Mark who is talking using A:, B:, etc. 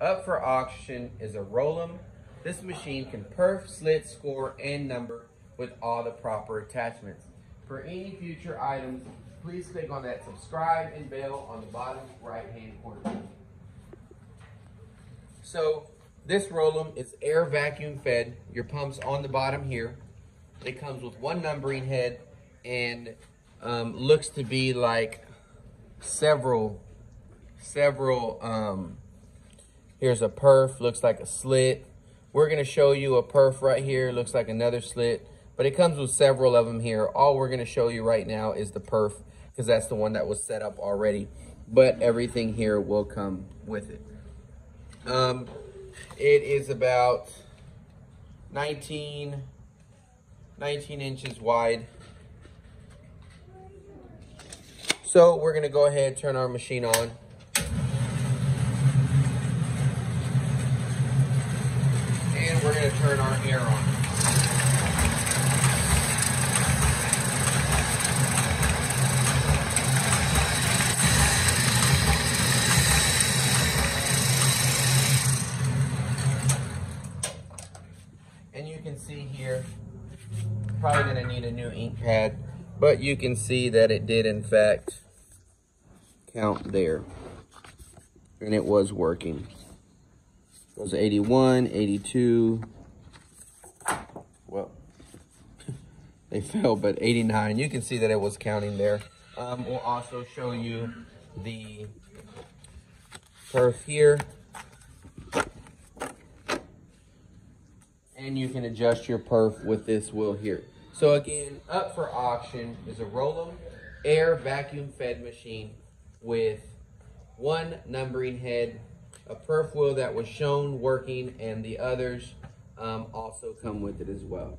A: Up for auction is a Rollem. This machine can perf, slit, score, and number with all the proper attachments. For any future items, please click on that subscribe and bell on the bottom right hand corner. So this Rollem is air vacuum fed. Your pump's on the bottom here. It comes with one numbering head and um, looks to be like several, several, um, here's a perf, looks like a slit. We're gonna show you a perf right here, looks like another slit, but it comes with several of them here. All we're gonna show you right now is the perf, because that's the one that was set up already, but everything here will come with it. Um, it is about 19, 19 inches wide. So we're gonna go ahead and turn our machine on. And we're gonna turn our air on. And you see here, probably gonna need a new ink pad, but you can see that it did in fact count there. And it was working. It was 81, 82, well, they fell, but 89. You can see that it was counting there. Um, we'll also show you the perf here. And you can adjust your perf with this wheel here. So again, up for auction is a Rollem air vacuum fed machine with one numbering head, a perf wheel that was shown working, and the others um, also come with it as well.